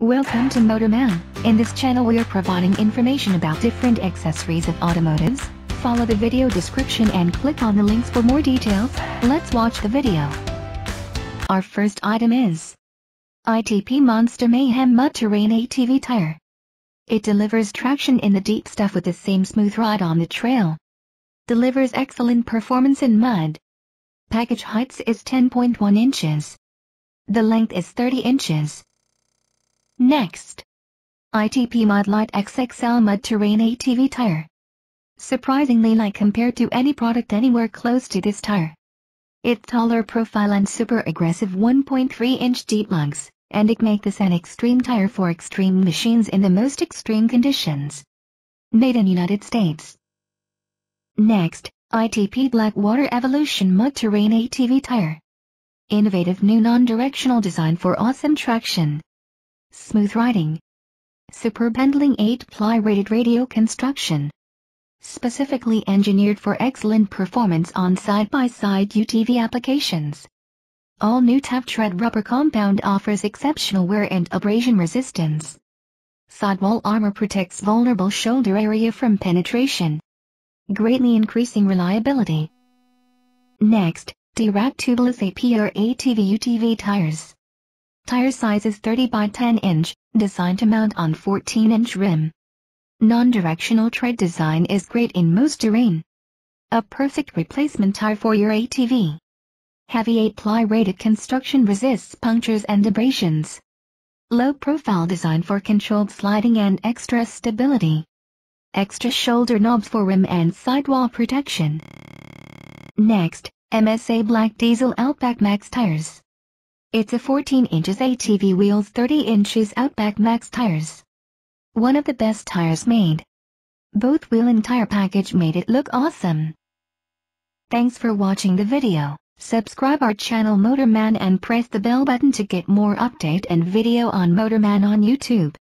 Welcome to Motorman. In this channel we are providing information about different accessories of automotives. Follow the video description and click on the links for more details. Let's watch the video. Our first item is ITP Monster Mayhem Mud Terrain ATV Tire. It delivers traction in the deep stuff with the same smooth ride on the trail. Delivers excellent performance in mud. Package height is 10.1 inches. The length is 30 inches. Next. ITP Mud Lite XXL Mud Terrain ATV Tire. Surprisingly light compared to any product anywhere close to this tire. Its taller profile and super aggressive 1.3 inch deep lugs, and it make this an extreme tire for extreme machines in the most extreme conditions. Made in United States. Next, ITP Blackwater Evolution Mud Terrain ATV Tire. Innovative new non-directional design for awesome traction smooth riding, superb handling 8-ply rated radial construction, specifically engineered for excellent performance on side-by-side UTV applications. All new Tough Tread rubber compound offers exceptional wear and abrasion resistance. Sidewall armor protects vulnerable shoulder area from penetration, greatly increasing reliability. Next, D-Rack tubeless APR ATV UTV tires. Tire size is 30 by 10 inch, designed to mount on 14 inch rim. Non-directional tread design is great in most terrain. A perfect replacement tire for your ATV. Heavy 8-ply rated construction resists punctures and abrasions. Low profile design for controlled sliding and extra stability. Extra shoulder knobs for rim and sidewall protection. Next, MSA Black Diesel Outback Max tires. It's a 14 inches ATV wheels 30 inches Outback Max tires. One of the best tires made. Both wheel and tire package made it look awesome. Thanks for watching the video. Subscribe our channel Motorman and press the bell button to get more update and video on Motorman on YouTube.